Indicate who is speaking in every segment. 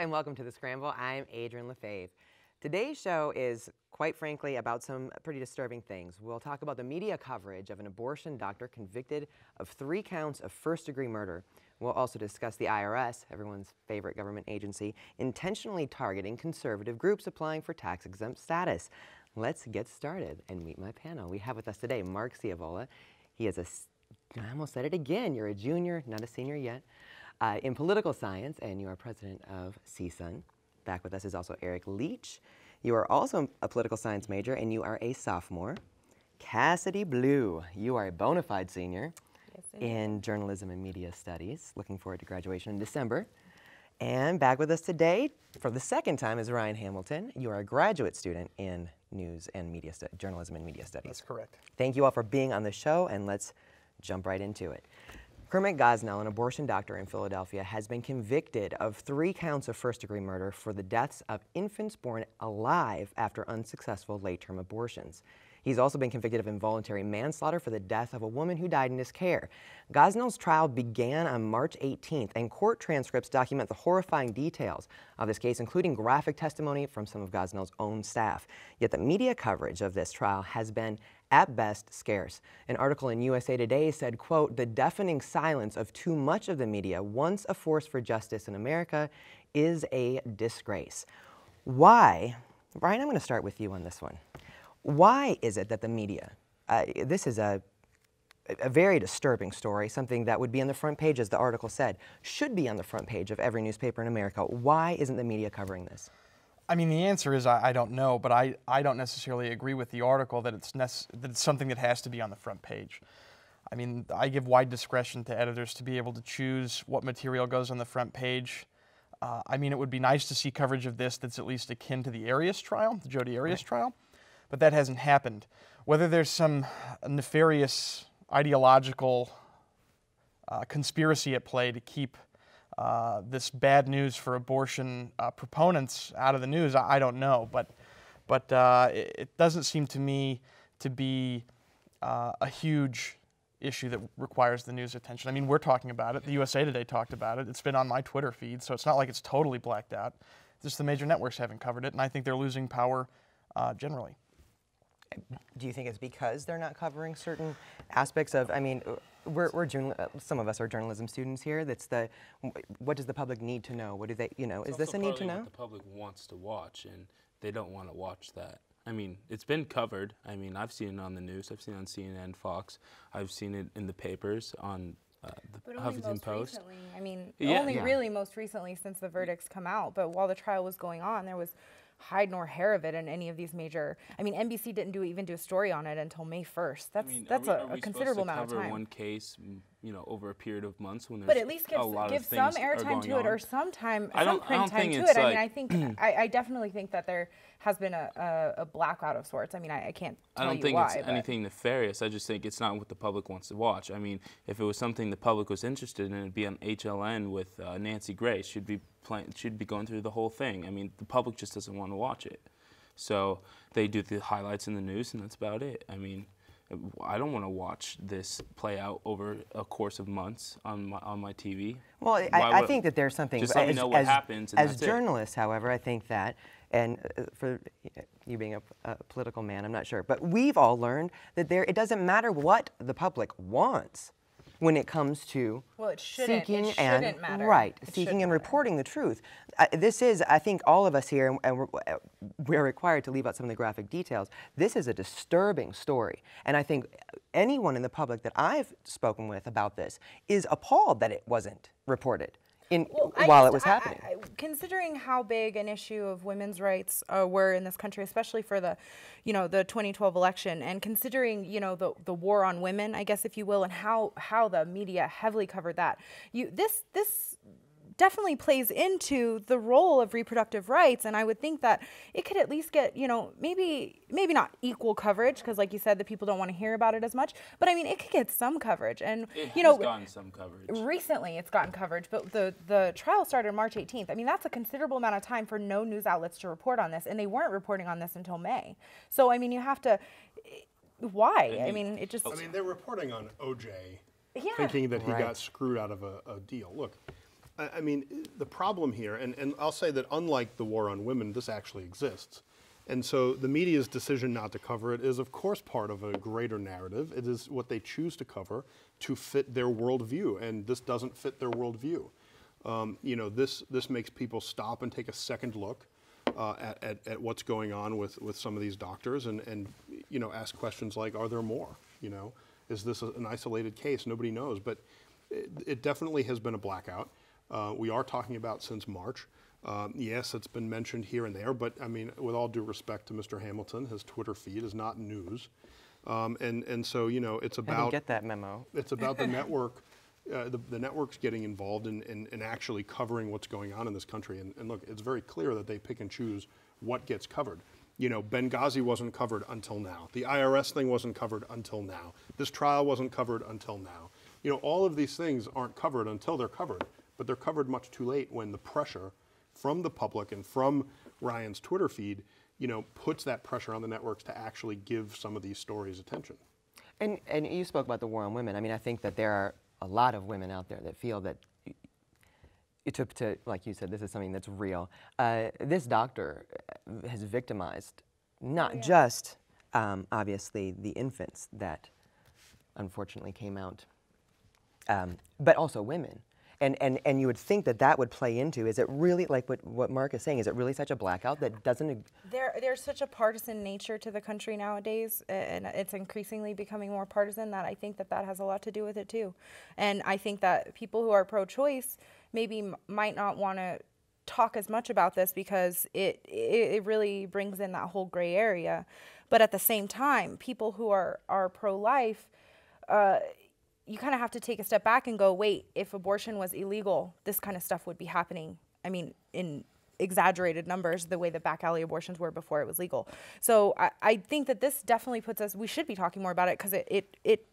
Speaker 1: and welcome to The Scramble. I'm Adrienne Lefebvre. Today's show is, quite frankly, about some pretty disturbing things. We'll talk about the media coverage of an abortion doctor convicted of three counts of first degree murder. We'll also discuss the IRS, everyone's favorite government agency, intentionally targeting conservative groups applying for tax exempt status. Let's get started and meet my panel. We have with us today Mark Ciavola. He is a, I almost said it again, you're a junior, not a senior yet uh, in political science, and you are president of CSUN. Back with us is also Eric Leach. You are also a political science major, and you are a sophomore. Cassidy Blue, you are a bona fide senior yes, in journalism and media studies. Looking forward to graduation in December. And back with us today for the second time is Ryan Hamilton. You are a graduate student in news and media journalism and media studies.
Speaker 2: That's correct.
Speaker 1: Thank you all for being on the show, and let's jump right into it. Kermit Gosnell, an abortion doctor in Philadelphia, has been convicted of three counts of first degree murder for the deaths of infants born alive after unsuccessful late term abortions. He's also been convicted of involuntary manslaughter for the death of a woman who died in his care. Gosnell's trial began on March 18th, and court transcripts document the horrifying details of this case, including graphic testimony from some of Gosnell's own staff. Yet the media coverage of this trial has been at best scarce. An article in USA Today said, quote, the deafening silence of too much of the media, once a force for justice in America, is a disgrace. Why, Ryan, I'm going to start with you on this one. Why is it that the media, uh, this is a, a very disturbing story, something that would be on the front page, as the article said, should be on the front page of every newspaper in America. Why isn't the media covering this?
Speaker 2: I mean, the answer is I, I, don't know, but I, I don't necessarily agree with the article that it's, that it's something that has to be on the front page. I mean, I give wide discretion to editors to be able to choose what material goes on the front page. Uh, I mean, it would be nice to see coverage of this that's at least akin to the Arias trial, the Jodi Arias right. trial, but that hasn't happened. Whether there's some nefarious ideological uh, conspiracy at play to keep uh, this bad news for abortion uh, proponents out of the news, I, I don't know. But, but uh, it, it, doesn't seem to me to be uh, a huge issue that requires the news attention. I mean, we're talking about it. The USA Today talked about it. It's been on my Twitter feed, so it's not like it's totally blacked out. Just the major networks haven't covered it, and I think they're losing power uh, generally.
Speaker 1: Do you think it's because they're not covering certain aspects of, I mean, we're, we're journal, uh, some of us are journalism students here. That's the, what does the public need to know? What do they, you know,
Speaker 3: it's
Speaker 1: is this a need to know?
Speaker 3: the public wants to watch, and they don't want to watch that. I mean, it's been covered. I mean, I've seen it on the news. I've seen it on CNN, Fox. I've seen it in the papers on uh, the
Speaker 4: but
Speaker 3: Huffington
Speaker 4: only most
Speaker 3: Post.
Speaker 4: Recently. I mean, yeah, only yeah. really most recently since the verdicts come out. But while the trial was going on, there was hide nor hair of it in any of these major. I mean, NBC didn't do even do a story on it until May 1st. That's I mean, that's we, a, a considerable amount of time.
Speaker 3: one case, mm. You know, over a period of months when there's
Speaker 4: but at least give, give some airtime to it or some time, I some print time to it. Like I mean, I think I, I, definitely think that there has been a, a, a blackout of sorts. I mean, I, I can't. I
Speaker 3: don't think
Speaker 4: why,
Speaker 3: it's anything nefarious. I just think it's not what the public wants to watch. I mean, if it was something the public was interested in, it'd be on HLN with uh, Nancy Grace. She'd be playing. She'd be going through the whole thing. I mean, the public just doesn't want to watch it. So they do the highlights in the news, and that's about it. I mean, I don't want to watch this play out over a course of months on my, on my TV.
Speaker 1: Well, I, I, think that there's something.
Speaker 3: Just let as, me know what
Speaker 1: as,
Speaker 3: happens.
Speaker 1: as journalists, it. however, I think that, and uh, for you being a, a, political man, I'm not sure, but we've all learned that there it doesn't matter what the public wants when it comes to
Speaker 4: well, it
Speaker 1: seeking
Speaker 4: it
Speaker 1: and
Speaker 4: matter.
Speaker 1: right
Speaker 4: it
Speaker 1: seeking and reporting the truth. Uh, this is, I think, all of us here, and we're, uh, we're, required to leave out some of the graphic details. This is a disturbing story, and I think anyone in the public that I've spoken with about this is appalled that it wasn't reported in, well, while just, it was happening. I, I,
Speaker 4: considering how big an issue of women's rights uh, were in this country, especially for the, you know, the 2012 election, and considering you know the the war on women, I guess if you will, and how how the media heavily covered that, you this this definitely plays into the role of reproductive rights and i would think that it could at least get you know maybe maybe not equal coverage because like you said the people don't want to hear about it as much but i mean it could get some coverage and
Speaker 3: it
Speaker 4: you know
Speaker 3: gotten some coverage.
Speaker 4: recently it's gotten coverage but the the trial started march 18th i mean that's a considerable amount of time for no news outlets to report on this and they weren't reporting on this until may. So i mean you have to why? I mean, I mean it just
Speaker 5: i mean they're reporting on oj yeah. thinking that he right. got screwed out of a, a deal. Look I, mean, the problem here, and, and I'll say that unlike the war on women, this actually exists. And so the media's decision not to cover it is, of course, part of a greater narrative. It is what they choose to cover to fit their worldview, and this doesn't fit their worldview. Um, you know, this, this makes people stop and take a second look uh, at, at, at what's going on with, with some of these doctors and, and, you know, ask questions like, are there more? You know, is this an isolated case? Nobody knows. But it, it definitely has been a blackout. Uh, we are talking about since March. Um, yes, it's been mentioned here and there, but I mean, with all due respect to Mr. Hamilton, his Twitter feed is not news. Um, and, and so, you know, it's
Speaker 1: I didn't
Speaker 5: about
Speaker 1: get that memo.
Speaker 5: it's about the network, uh, the, the networks getting involved in, in, in actually covering what's going on in this country. And, and look, it's very clear that they pick and choose what gets covered. You know, Benghazi wasn't covered until now. The IRS thing wasn't covered until now. This trial wasn't covered until now. You know, all of these things aren't covered until they're covered, but they're covered much too late when the pressure from the public and from Ryan's Twitter feed, you know, puts that pressure on the networks to actually give some of these stories attention.
Speaker 1: And, and you spoke about the war on women. I mean, I think that there are a lot of women out there that feel that y- it took to, like you said, this is something that's real. Uh, this doctor uh, has victimized not just, um, obviously, the infants that unfortunately came out, um, but also women. And, and, and you would think that that would play into, is it really, like what, what Mark is saying, is it really such a blackout that doesn't,
Speaker 4: There, there's such a partisan nature to the country nowadays, and it's increasingly becoming more partisan. That I think that that has a lot to do with it too, and I think that people who are pro-choice maybe might not want to talk as much about this because it, it it really brings in that whole gray area, but at the same time, people who are are pro-life uh, you kind of have to take a step back and go, wait, if abortion was illegal, this kind of stuff would be happening. I mean, in exaggerated numbers, the way that back alley abortions were before it was legal. So I, I think that this definitely puts us, we should be talking more about it because it, it, it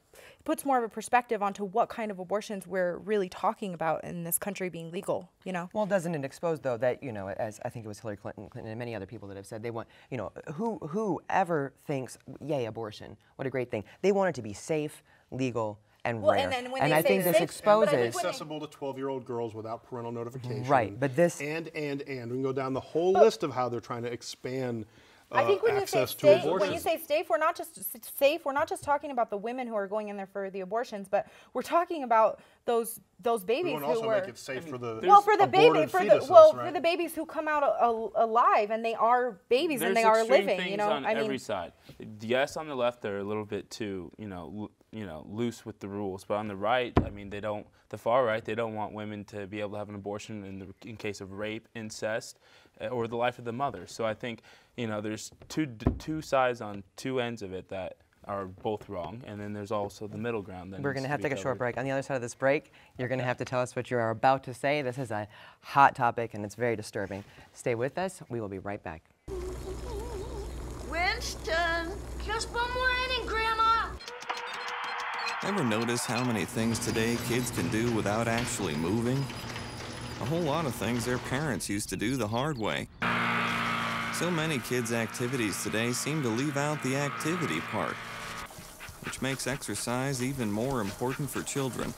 Speaker 4: puts more of a perspective onto what kind of abortions we're really talking about in this country being legal, you know?
Speaker 1: Well, doesn't it expose though that you know, as I think it was Hillary Clinton, Clinton and many other people that have said they want, you know, who who ever thinks, yay, abortion, what a great thing. They want it to be safe, legal, and
Speaker 4: Well,
Speaker 1: rare.
Speaker 4: and then when
Speaker 1: and
Speaker 4: they
Speaker 1: I
Speaker 4: say
Speaker 1: think this
Speaker 4: safe- but I think
Speaker 1: exposes.
Speaker 4: they-
Speaker 5: accessible to 12 year old girls without parental notification.
Speaker 1: Right, but this-
Speaker 5: And, and, and. We can go down the whole list of how they're trying to expand uh,
Speaker 4: I think when you say safe,
Speaker 5: abortion.
Speaker 4: when you say safe, we're not just safe. We're not just talking about the women who are going in there for the abortions, but we're talking about those those babies
Speaker 5: want to
Speaker 4: who
Speaker 5: also
Speaker 4: were.
Speaker 5: make it safe for the
Speaker 4: well, for the baby,
Speaker 5: aborted
Speaker 4: for the
Speaker 5: fetuses,
Speaker 4: well,
Speaker 5: right?
Speaker 4: for the babies who come out a, a, alive and they are babies
Speaker 3: There's
Speaker 4: and they are living.
Speaker 3: things
Speaker 4: You know,
Speaker 3: on
Speaker 4: I
Speaker 3: every
Speaker 4: mean,
Speaker 3: side. Yes, on the left they're a little bit too, you know, l- you know, loose with the rules. But on the right, I mean, they don't. The far right, they don't want women to be able to have an abortion in the in case of rape, incest, uh, or the life of the mother. So I think, you know, there's two two sides on two ends of it that are both wrong, and then there's also the middle ground. That
Speaker 1: We're going to have to take a short break. On the other side of this break, you're going to have to tell us what you are about to say. This is a hot topic and it's very disturbing. Stay with us. We will be right back.
Speaker 6: Winston, just one more inning, Grandma.
Speaker 7: Ever notice how many things today kids can do without actually moving? A whole lot of things their parents used to do the hard way. So many kids' activities today seem to leave out the activity part, which makes exercise even more important for children.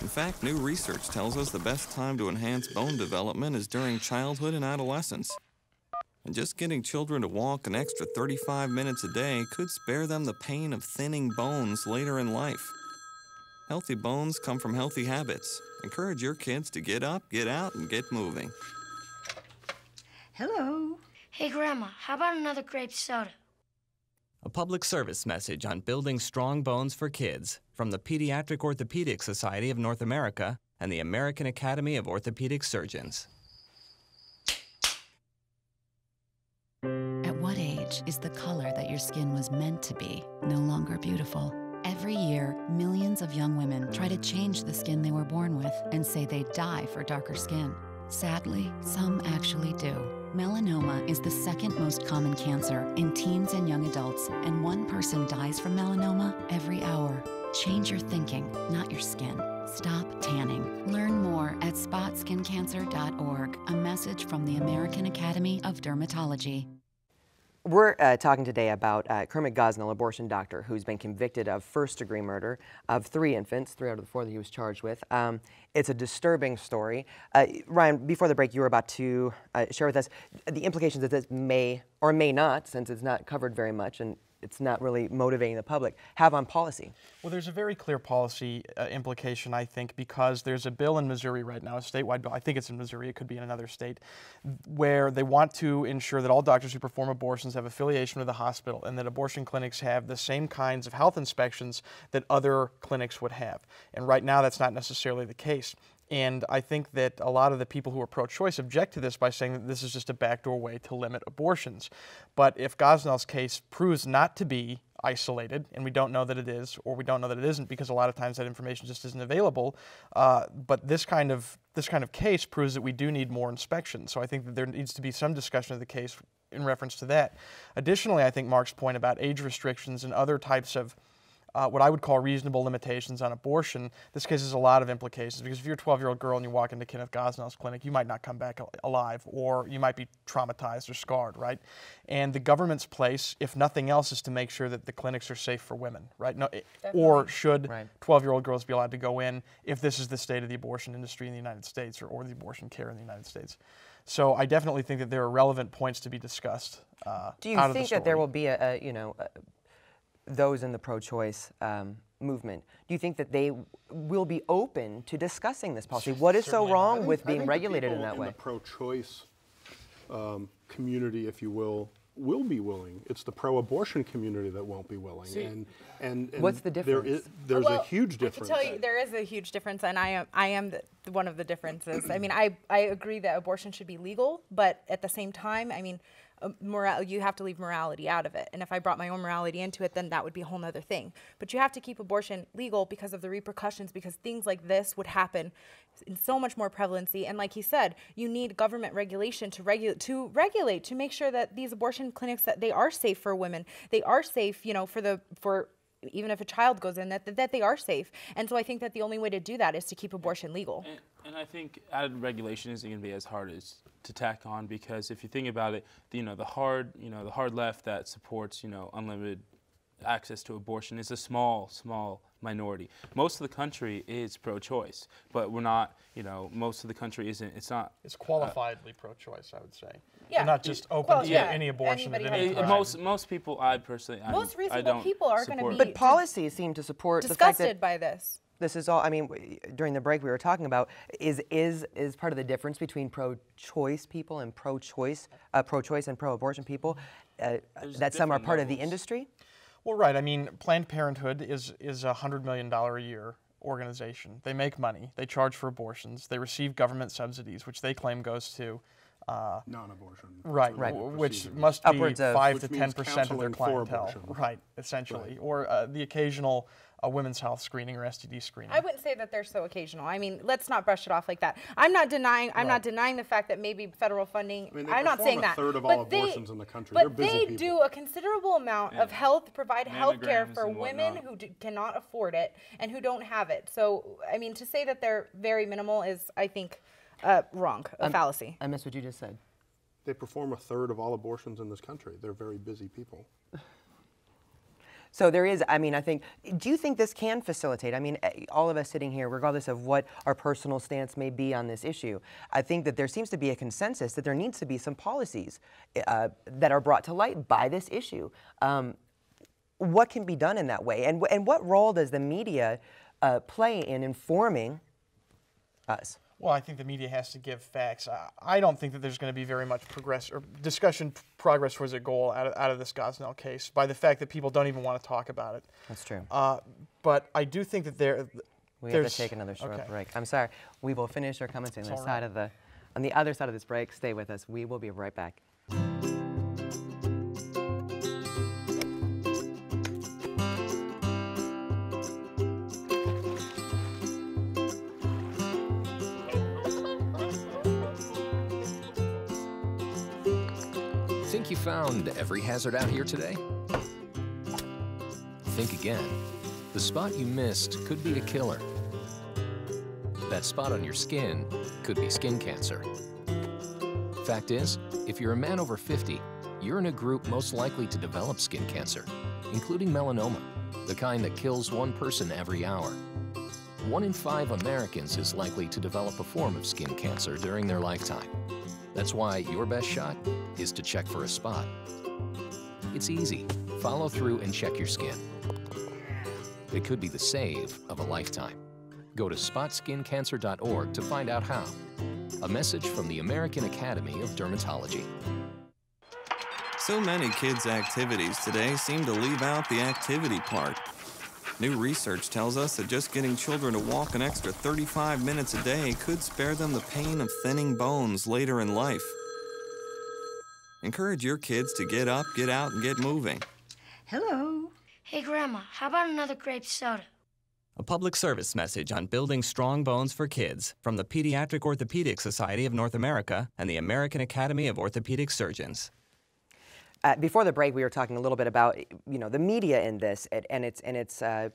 Speaker 7: In fact, new research tells us the best time to enhance bone development is during childhood and adolescence. And just getting children to walk an extra 35 minutes a day could spare them the pain of thinning bones later in life. Healthy bones come from healthy habits. Encourage your kids to get up, get out, and get moving.
Speaker 6: Hello. Hey, Grandma, how about another grape soda?
Speaker 8: A public service message on building strong bones for kids from the Pediatric Orthopedic Society of North America and the American Academy of Orthopedic Surgeons.
Speaker 9: Is the color that your skin was meant to be no longer beautiful? Every year, millions of young women try to change the skin they were born with and say they die for darker skin. Sadly, some actually do. Melanoma is the second most common cancer in teens and young adults, and one person dies from melanoma every hour. Change your thinking, not your skin. Stop tanning. Learn more at spotskincancer.org. A message from the American Academy of Dermatology.
Speaker 1: We're uh, talking today about uh, Kermit Gosnell, abortion doctor, who's been convicted of first degree murder of three infants, three out of the four that he was charged with. Um, it's a disturbing story. Uh, Ryan, before the break, you were about to uh, share with us the implications that this may or may not, since it's not covered very much and it's not really motivating the public, have on policy.
Speaker 2: Well, there's a very clear policy uh, implication, I think, because there's a bill in Missouri right now, a statewide bill, I think it's in Missouri, it could be in another state, where they want to ensure that all doctors who perform abortions have affiliation with the hospital and that abortion clinics have the same kinds of health inspections that other clinics would have. And right now, that's not necessarily the case. And I think that a lot of the people who are pro choice object to this by saying that this is just a backdoor way to limit abortions. But if Gosnell's case proves not to be isolated, and we don't know that it is, or we don't know that it isn't, because a lot of times that information just isn't available. Uh, but this kind of this kind of case proves that we do need more inspection. So I think that there needs to be some discussion of the case in reference to that. Additionally, I think Mark's point about age restrictions and other types of uh, what I would call reasonable limitations on abortion. This case has a lot of implications because if you're a 12 year old girl and you walk into Kenneth Gosnell's clinic, you might not come back alive or you might be traumatized or scarred, right? And the government's place, if nothing else, is to make sure that the clinics are safe for women, right? No, or should 12 year old girls be allowed to go in if this is the state of the abortion industry in the United States or, or the abortion care in the United States? So I definitely think that there are relevant points to be discussed. Uh,
Speaker 1: Do you think the that there will be a, a you know, a, those in the pro-choice um, movement, do you think that they will be open to discussing this policy? What is so wrong
Speaker 5: think,
Speaker 1: with being regulated
Speaker 5: in
Speaker 1: that
Speaker 5: in
Speaker 1: way?
Speaker 5: The pro-choice um, community, if you will, will be willing. It's the pro-abortion community that won't be willing.
Speaker 1: See,
Speaker 5: and, and, and,
Speaker 1: what's the difference?
Speaker 5: There is, there's
Speaker 4: well,
Speaker 5: a huge difference.
Speaker 4: I can tell you there is a huge difference, and I am I am the, one of the differences. I mean, I I agree that abortion should be legal, but at the same time, I mean Um, moral, you have to leave morality out of it. And if I brought my own morality into it, then that would be a whole other thing. But you have to keep abortion legal because of the repercussions, because things like this would happen in so much more prevalency. And like he said, you need government regulation to regulate, to regulate, to make sure that these abortion clinics that they are safe for women, they are safe, you know, for the for even if a child goes in, that, that they are safe. And so I think that the only way to do that is to keep abortion legal.
Speaker 3: And, and I think added regulation isn't going to be as hard as to tack on because if you think about it, the, you know, the hard, you know, the hard left that supports, you know, unlimited access to abortion is a small, small minority. Most of the country is pro-choice, but we're not. You know, most of the country isn't. It's not.
Speaker 2: It's qualifiedly uh, pro-choice, I would say.
Speaker 4: Yeah.
Speaker 2: not just open
Speaker 4: well,
Speaker 2: to
Speaker 4: yeah.
Speaker 2: any abortion
Speaker 4: Anybody
Speaker 2: at any
Speaker 3: time. Most most people, I personally, I'm,
Speaker 4: most reasonable
Speaker 3: I don't
Speaker 4: people are going to be.
Speaker 1: But policies seem to support
Speaker 4: disgusted
Speaker 1: the fact that
Speaker 4: by this.
Speaker 1: This is all. I mean, during the break we were talking about is is is part of the difference between pro-choice people and pro-choice, uh, pro-choice and pro-abortion people, uh, that some are part levels. of the industry.
Speaker 2: Well, right. I mean, Planned Parenthood is is a hundred million dollar a year organization. They make money. They charge for abortions. They receive government subsidies, which they claim goes to
Speaker 5: uh, non-abortion.
Speaker 2: Right, right. which must be
Speaker 1: Upwards
Speaker 2: five
Speaker 1: of,
Speaker 2: to ten percent of their clientele. Right, essentially, right. or uh, the occasional a women's health screening or STD screening.
Speaker 4: I wouldn't say that they're so occasional. I mean, let's not brush it off like that. I'm not denying. I'm right. not denying the fact that maybe federal funding.
Speaker 5: I mean,
Speaker 4: I'm not saying
Speaker 5: a
Speaker 4: that.
Speaker 5: third of
Speaker 4: but
Speaker 5: all
Speaker 4: they,
Speaker 5: abortions in the country.
Speaker 4: But
Speaker 5: they
Speaker 4: people. do a considerable amount
Speaker 3: yeah.
Speaker 4: of health, provide health care for women
Speaker 3: whatnot.
Speaker 4: who do, cannot afford it and who don't have it. So, I mean, to say that they're very minimal is, I think, uh, wrong, a
Speaker 1: um,
Speaker 4: fallacy.
Speaker 1: I missed what you just said.
Speaker 5: They perform a third of all abortions in this country. They're very busy people.
Speaker 1: So there is, I mean, I think, do you think this can facilitate? I mean, eh, all of us sitting here, regardless of what our personal stance may be on this issue, I think that there seems to be a consensus that there needs to be some policies uh, that are brought to light by this issue. Um, what can be done in that way? And, and what role does the media uh, play in informing us?
Speaker 2: Well, I think the media has to give facts. I don't think that there's going to be very much progress or discussion progress towards a goal out of, out of this Gosnell case by the fact that people don't even want to talk about it.
Speaker 1: That's true.
Speaker 2: Uh, but I do think that there.
Speaker 1: We have to take another short okay. break. I'm sorry. We will finish our comments on the right. side of the, on the other side of this break. Stay with us. We will be right back.
Speaker 10: Found every hazard out here today? Think again. The spot you missed could be a killer. That spot on your skin could be skin cancer. Fact is, if you're a man over 50, you're in a group most likely to develop skin cancer, including melanoma, the kind that kills one person every hour. One in five Americans is likely to develop a form of skin cancer during their lifetime. That's why your best shot is to check for a spot. It's easy. Follow through and check your skin. It could be the save of a lifetime. Go to spotskincancer.org to find out how. A message from the American Academy of Dermatology.
Speaker 7: So many kids' activities today seem to leave out the activity part. New research tells us that just getting children to walk an extra 35 minutes a day could spare them the pain of thinning bones later in life. Encourage your kids to get up, get out, and get moving.
Speaker 6: Hello. Hey, Grandma, how about another grape soda?
Speaker 8: A public service message on building strong bones for kids from the Pediatric Orthopedic Society of North America and the American Academy of Orthopedic Surgeons.
Speaker 1: Uh, before the break, we were talking a little bit about you know the media in this and, and it's and it's uh,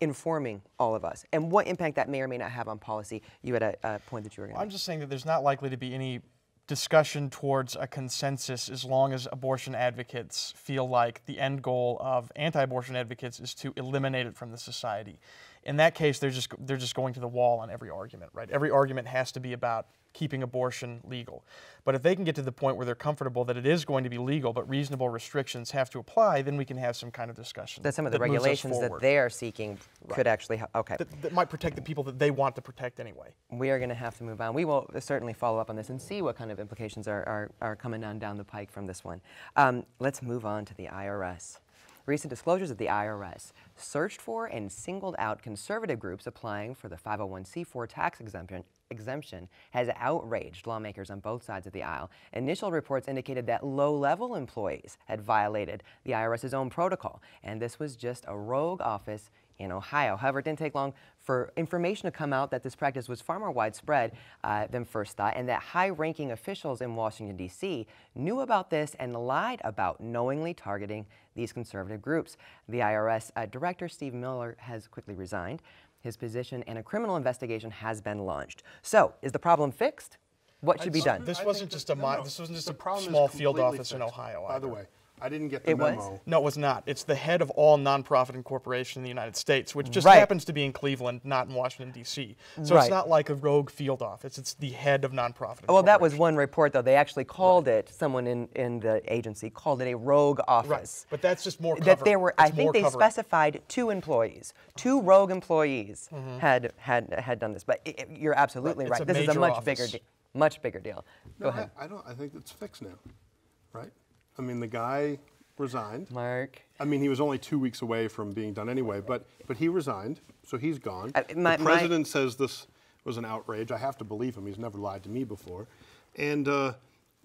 Speaker 1: informing all of us and what impact that may or may not have on policy. You had a, a point that you were going.
Speaker 2: I'm just saying that there's not likely to be any discussion towards a consensus as long as abortion advocates feel like the end goal of anti-abortion advocates is to eliminate it from the society. In that case, they're just they're just going to the wall on every argument, right? Every argument has to be about keeping abortion legal. But if they can get to the point where they're comfortable that it is going to be legal, but reasonable restrictions have to apply, then we can have some kind of discussion.
Speaker 1: That some of the regulations that they are seeking could actually help. Okay.
Speaker 2: that, that might protect the people that they want to protect anyway.
Speaker 1: we are going to have to move on. We will certainly follow up on this and see what kind of implications are, are, are coming on down the pike from this one. Um, let's move on to the IRS. Recent disclosures of the IRS searched for and singled out conservative groups applying for the 501c4 tax exemption, exemption has outraged lawmakers on both sides of the aisle. Initial reports indicated that low level employees had violated the IRS's own protocol, and this was just a rogue office in Ohio. However, it didn't take long for information to come out that this practice was far more widespread uh, than first thought, and that high ranking officials in Washington, D.C. knew about this and lied about knowingly targeting these conservative groups. The IRS uh, Director, Steve Miller, has quickly resigned his position, and a criminal investigation has been launched. So, is the problem fixed? What should be done?
Speaker 2: This wasn't just a
Speaker 5: no, no,
Speaker 2: this wasn't just
Speaker 5: the
Speaker 2: a
Speaker 5: problem
Speaker 2: small field
Speaker 5: completely
Speaker 2: office in. Ohio.
Speaker 5: By the way, I didn't get the
Speaker 1: It was?
Speaker 5: memo.
Speaker 2: No, it was not. It's the head of all nonprofit incorporation in the United States, which just
Speaker 1: Right.
Speaker 2: happens to be in Cleveland, not in Washington D.C. So
Speaker 1: Right.
Speaker 2: it's not like a rogue field office. It's the head of nonprofit.
Speaker 1: Well, that was one report, though. They actually called it, someone in, in the agency called it a rogue office.
Speaker 2: Right, but that's just more.
Speaker 1: that there were,
Speaker 2: it's
Speaker 1: I think they
Speaker 2: cover-up.
Speaker 1: specified two employees, two rogue employees
Speaker 2: Mm-hmm.
Speaker 1: had, had had done this. But i i- you're absolutely
Speaker 2: Right,
Speaker 1: right. This is a much
Speaker 2: office.
Speaker 1: bigger, de- much bigger deal. Go
Speaker 5: No,
Speaker 1: ahead,
Speaker 5: I, I don't. I think it's fixed now, right? I mean, the guy resigned.
Speaker 1: Mark.
Speaker 5: I mean, he was only two weeks away from being done anyway, but but he resigned, so he's gone.
Speaker 1: Uh, my-
Speaker 5: the
Speaker 1: my-
Speaker 5: president says this was an outrage. I have to believe him. He's never lied to me before, and. Uh,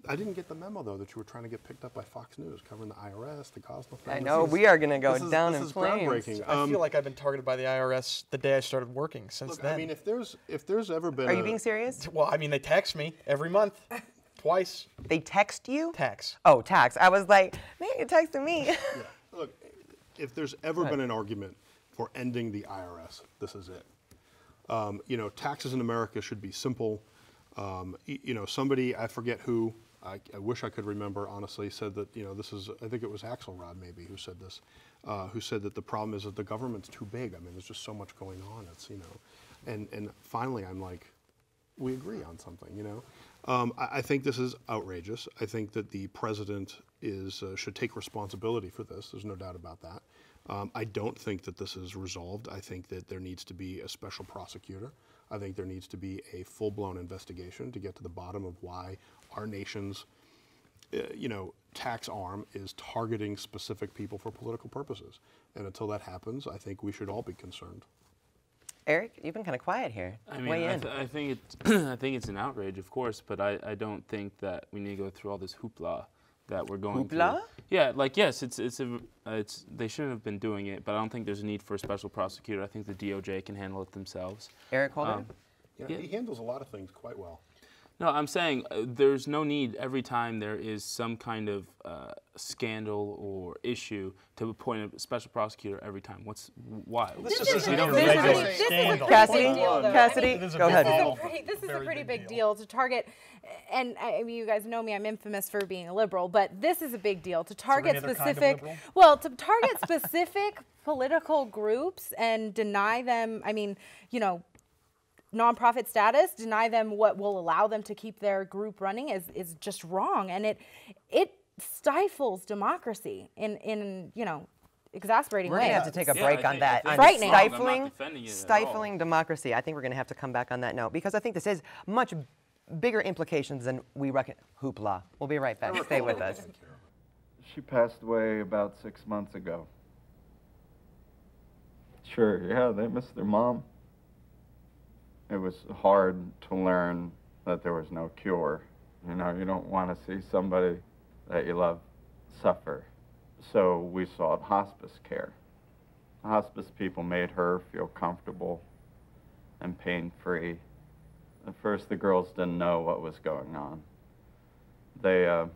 Speaker 5: I didn't get the memo though that you were trying to get picked up by Fox News covering the IRS, the Gosnell
Speaker 1: I
Speaker 5: family.
Speaker 1: know
Speaker 5: is-
Speaker 1: we are going to go
Speaker 5: this is-
Speaker 1: down
Speaker 5: this
Speaker 1: in
Speaker 5: is
Speaker 1: flames.
Speaker 5: groundbreaking.
Speaker 2: I
Speaker 5: Um,
Speaker 2: feel like I've been targeted by the IRS the day I started working. Since
Speaker 5: Look,
Speaker 2: then.
Speaker 5: I mean, if there's if there's ever been
Speaker 1: Are you being serious?
Speaker 2: well, I mean, they text me every month, twice.
Speaker 1: They text you?
Speaker 2: Tax.
Speaker 1: Oh, tax. I was like, man, you're texting me.
Speaker 5: Yeah. Look, if there's ever been an argument for ending the IRS, this is it. Um, you know, taxes in America should be simple. Um, you know, somebody I forget who. I, I wish I could remember. Honestly, said that you know this is. I think it was Axelrod maybe who said this. Uh, who said that the problem is that the government's too big. I mean, there's just so much going on. It's you know, and and finally I'm like, we agree on something, you know. Um, I, I think this is outrageous. I think that the president is uh, should take responsibility for this. There's no doubt about that. Um, I don't think that this is resolved. I think that there needs to be a special prosecutor. I think there needs to be a full-blown investigation to get to the bottom of why our nation's, uh, you know, tax arm is targeting specific people for political purposes. And until that happens, I think we should all be concerned.
Speaker 1: Eric, you've been kind of quiet here.
Speaker 3: I mean,
Speaker 1: Weigh
Speaker 3: I,
Speaker 1: in.
Speaker 3: th- I think it's I think it's an outrage, of course, but I, I don't think that we need to go through all this hoopla that we're going
Speaker 1: Hoopla?
Speaker 3: through. Yeah, like yes, it's it's a uh, it's they shouldn't have been doing it, but I don't think there's a need for a special prosecutor. I think the DOJ can handle it themselves.
Speaker 1: Eric Holder?
Speaker 3: Um,
Speaker 5: Yeah,
Speaker 3: Yeah.
Speaker 5: he handles a lot of things quite well.
Speaker 3: No, I'm saying uh, there's no need every time there is some kind of uh, scandal or issue to appoint a special prosecutor every time. What's why?
Speaker 2: This
Speaker 4: This is
Speaker 2: isn't
Speaker 4: a-
Speaker 2: a
Speaker 4: this is a
Speaker 2: regular
Speaker 4: pretty- this is a
Speaker 2: scandal.
Speaker 1: Cassidy,
Speaker 4: big deal.
Speaker 1: Cassidy,
Speaker 4: I mean,
Speaker 2: It is a
Speaker 1: go ahead.
Speaker 4: This is a pretty, this is a pretty
Speaker 2: big
Speaker 4: big
Speaker 2: deal.
Speaker 4: deal to target, and I mean, you guys know me, I'm infamous for being a liberal, but this is a big deal to target
Speaker 2: any other kind of
Speaker 4: specific, well, to target specific political groups and deny them, I mean, you know, nonprofit status, deny them what will allow them to keep their group running is, is just wrong. And it, it stifles democracy in, in, you know, exasperating
Speaker 1: We're
Speaker 4: ways.
Speaker 1: going to have to take a
Speaker 3: Yeah,
Speaker 1: break
Speaker 3: I
Speaker 1: on that. On
Speaker 3: think
Speaker 4: Frightening.
Speaker 3: I'm not
Speaker 1: Stifling,
Speaker 3: defending it at all.
Speaker 1: stifling democracy. I think we're going to have to come back on that note because I think this is much bigger implications than we reckon. Hoopla. We'll be right back. Stay with us.
Speaker 11: She passed away about six months ago. Sure, yeah, they missed their mom. It was hard to learn that there was no cure. You know, you don't want to see somebody that you love suffer. So we sought hospice care. Hospice people made her feel comfortable and pain free. At first, the girls didn't know what was going on. They, uh,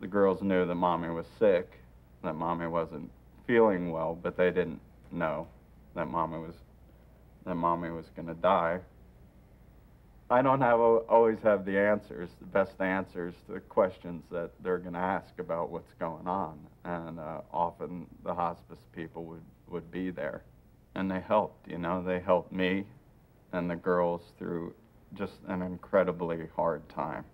Speaker 11: the girls knew that mommy was sick, that mommy wasn't feeling well, but they didn't know that mommy was that mommy was going to die. I don't have always have the answers, the best answers to the questions that they're going to ask about what's going on, and uh, often the hospice people would would be there, and they helped. You know, they helped me and the girls through just an incredibly hard time.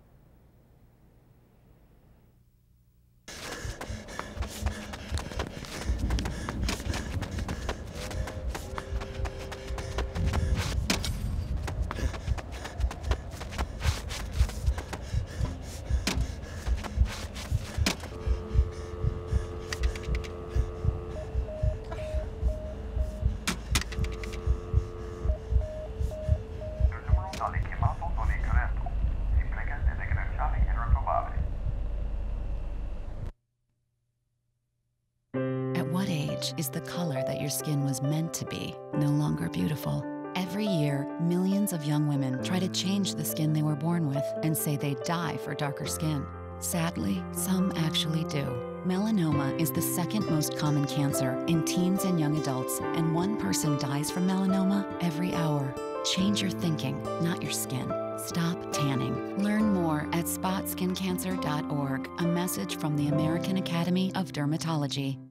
Speaker 9: Is the color that your skin was meant to be no longer beautiful? Every year, millions of young women try to change the skin they were born with and say they die for darker skin. Sadly, some actually do. Melanoma is the second most common cancer in teens and young adults, and one person dies from melanoma every hour. Change your thinking, not your skin. Stop tanning. Learn more at spotskincancer.org. A message from the American Academy of Dermatology.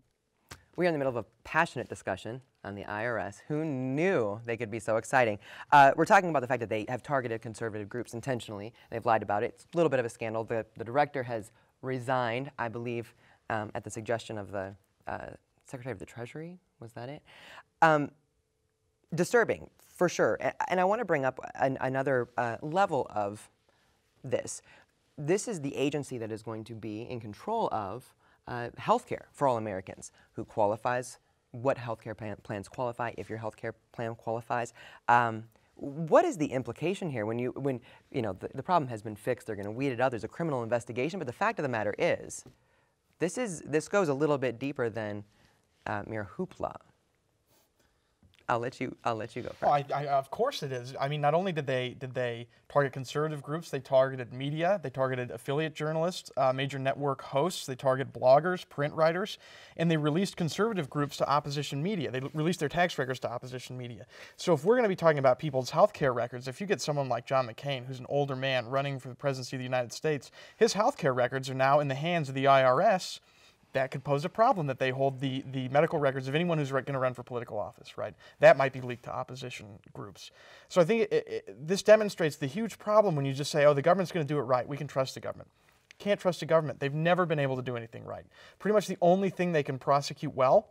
Speaker 1: We are in the middle of a passionate discussion on the IRS. Who knew they could be so exciting? Uh, we're talking about the fact that they have targeted conservative groups intentionally. They've lied about it. It's a little bit of a scandal. The, the director has resigned, I believe, um, at the suggestion of the uh, Secretary of the Treasury. Was that it? Um, disturbing, for sure. And I want to bring up an, another uh, level of this. This is the agency that is going to be in control of uh, healthcare for all Americans. Who qualifies? What healthcare plan, plans qualify? If your healthcare plan qualifies. Um, what is the implication here when you when you know the, the problem has been fixed? They're going to weed it out. There's a criminal investigation, but the fact of the matter is, this is this goes a little bit deeper than uh, mere hoopla. I'll let you. I'll let you go.
Speaker 2: Oh, I, I, of course it is. I mean, not only did they did they target conservative groups, they targeted media, they targeted affiliate journalists, uh, major network hosts, they targeted bloggers, print writers, and they released conservative groups to opposition media. They released their tax records to opposition media. So if we're going to be talking about people's health care records, if you get someone like John McCain, who's an older man running for the presidency of the United States, his health care records are now in the hands of the IRS that could pose a problem that they hold the, the medical records of anyone who's going to run for political office, right? That might be leaked to opposition groups. So I think it, it, this demonstrates the huge problem when you just say, oh, the government's going to do it right. We can trust the government. Can't trust the government. They've never been able to do anything right. Pretty much the only thing they can prosecute well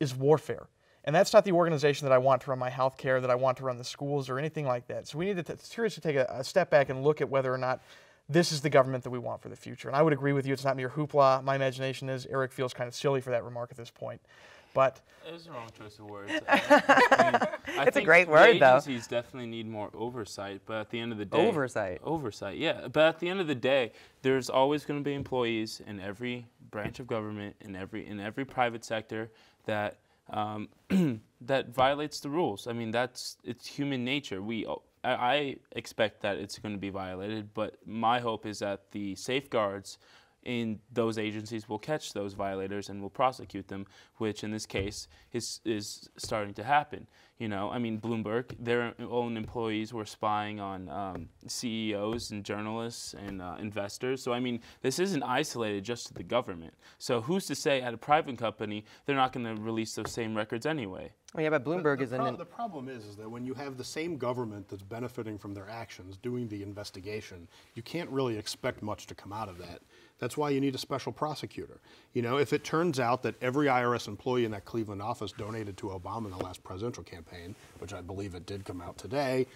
Speaker 2: is warfare. And that's not the organization that I want to run my health care, that I want to run the schools, or anything like that. So we need to seriously take a, a step back and look at whether or not this is the government that we want for the future. And I would agree with you, it's not mere hoopla. My imagination is Eric feels kind of silly for that remark at this point. But
Speaker 3: It was the wrong choice of words. I, I mean, I
Speaker 1: It's a great
Speaker 3: the
Speaker 1: word, though.
Speaker 3: Agencies definitely need more oversight, but at the end of the day,
Speaker 1: Oversight.
Speaker 3: Oversight, yeah. But at the end of the day, there's always going to be employees in every branch of government, in every in every private sector that um, that violates the rules. I mean, that's it's human nature. We all- I, expect that it's going to be violated, but my hope is that the safeguards in those agencies will catch those violators and will prosecute them, which in this case is is starting to happen. You know, I mean, Bloomberg, their own employees were spying on um, CEOs and journalists and uh, investors. So I mean, this isn't isolated just to the government. So who's to say at a private company they're not going to release those same records anyway?
Speaker 1: Oh, yeah, but Bloomberg
Speaker 5: the,
Speaker 1: is
Speaker 5: pro-
Speaker 1: in.
Speaker 5: the problem is, is that when you have the same government that's benefiting from their actions doing the investigation, you can't really expect much to come out of that. That's why you need a special prosecutor. You know, if it turns out that every IRS employee in that Cleveland office donated to Obama in the last presidential campaign, which I believe it did come out today,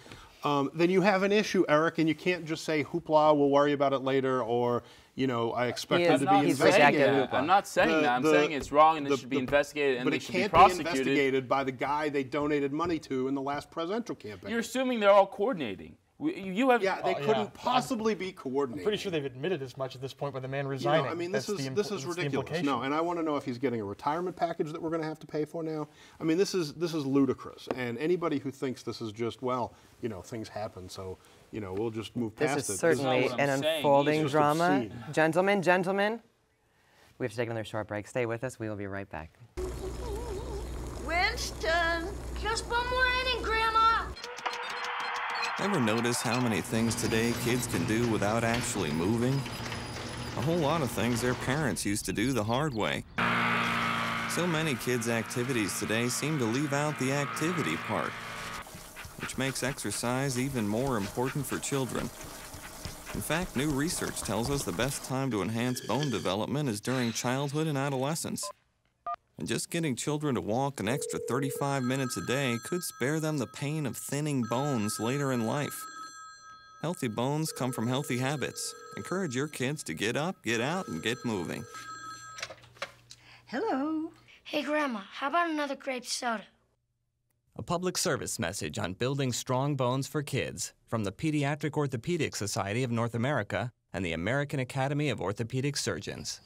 Speaker 5: um, then you have an issue, Eric, and you can't just say hoopla, we'll worry about it later, or you know, I expect
Speaker 1: He
Speaker 5: it
Speaker 1: is
Speaker 5: to be investigated.
Speaker 3: I'm not saying
Speaker 5: The-
Speaker 3: that. I'm
Speaker 5: the-
Speaker 3: saying it's wrong and it should be
Speaker 5: the-
Speaker 3: investigated and
Speaker 5: but
Speaker 3: they
Speaker 5: it
Speaker 3: should be
Speaker 5: can't
Speaker 3: prosecuted.
Speaker 5: investigated by the guy they donated money to in the last presidential campaign.
Speaker 3: You're assuming they're all coordinating. We, you have
Speaker 5: yeah, they
Speaker 2: Oh,
Speaker 5: couldn't
Speaker 2: yeah.
Speaker 5: possibly be
Speaker 2: I'm
Speaker 5: coordinated.
Speaker 2: pretty sure they've admitted as much at this point by the man
Speaker 5: You know,
Speaker 2: resigning.
Speaker 5: I mean, this
Speaker 2: That's
Speaker 5: is
Speaker 2: the
Speaker 5: this is ridiculous. No, and I want to know if he's getting a retirement package that we're going to have to pay for now. I mean, this is this is ludicrous. And anybody who thinks this is just well, you know, things happen, so you know, we'll just move
Speaker 1: This
Speaker 5: past
Speaker 1: is certainly an
Speaker 3: I'm
Speaker 1: unfolding drama.
Speaker 5: obscene.
Speaker 1: Gentlemen, gentlemen, we have to take another short break. Stay with us. We will be right back.
Speaker 6: Winston! Just one more inning, Grandma!
Speaker 7: Ever notice how many things today kids can do without actually moving? A whole lot of things their parents used to do the hard way. So many kids' activities today seem to leave out the activity part, which makes exercise even more important for children. In fact, new research tells us the best time to enhance bone development is during childhood and adolescence. And just getting children to walk an extra 35 minutes a day could spare them the pain of thinning bones later in life. Healthy bones come from healthy habits. Encourage your kids to get up, get out, and get moving.
Speaker 6: Hello. Hey, Grandma, how about another grape soda?
Speaker 8: A public service message on building strong bones for kids from the Pediatric Orthopedic Society of North America and the American Academy of Orthopedic Surgeons.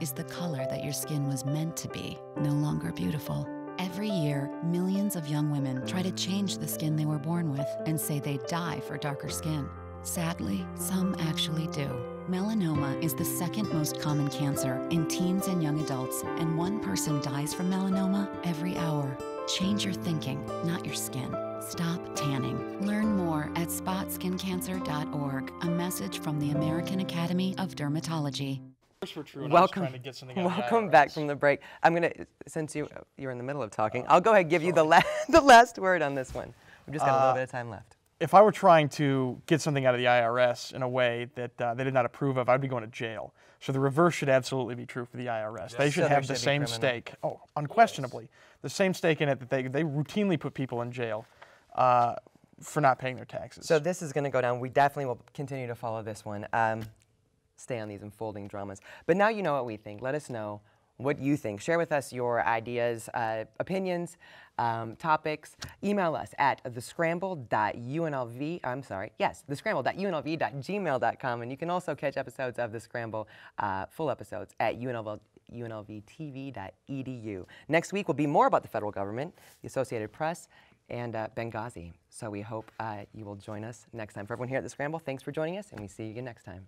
Speaker 9: Is the color that your skin was meant to be no longer beautiful? Every year, millions of young women try to change the skin they were born with and say they die for darker skin. Sadly, some actually do. Melanoma is the second most common cancer in teens and young adults, and one person dies from melanoma every hour. Change your thinking, not your skin. Stop tanning. Learn more at spotskincancer.org. A message from the American Academy of Dermatology.
Speaker 2: Were true, and I was
Speaker 1: Welcome,
Speaker 2: trying to get something out of
Speaker 1: welcome back from the break. I'm gonna, since you you're in the middle of talking, I'll go ahead and give you the la- the last word on this one. We've just got a little
Speaker 2: Uh,
Speaker 1: bit of time left.
Speaker 2: If I were trying to get something out of the IRS in a way that uh, they did not approve of, I'd be going to jail. So the reverse should absolutely be true for the IRS. They should
Speaker 1: there
Speaker 2: have
Speaker 1: should
Speaker 2: the same
Speaker 1: criminal-
Speaker 2: stake. Oh, unquestionably, the same stake in it that they they routinely put people in jail uh, for not paying their taxes.
Speaker 1: So this is going to go down. We definitely will continue to follow this one. Um, stay on these unfolding dramas. But now you know what we think. Let us know what you think. Share with us your ideas, uh, opinions, um, topics. Email us at thescramble.unlv. I'm sorry. Yes, thescramble.unlv.gmail.com. And you can also catch episodes of The Scramble, uh, full episodes at UNLV. UNLVTV.edu. Next week will be more about the federal government, the Associated Press, and uh, Benghazi. So we hope uh, you will join us next time. For everyone here at The Scramble, thanks for joining us, and we see you again next time.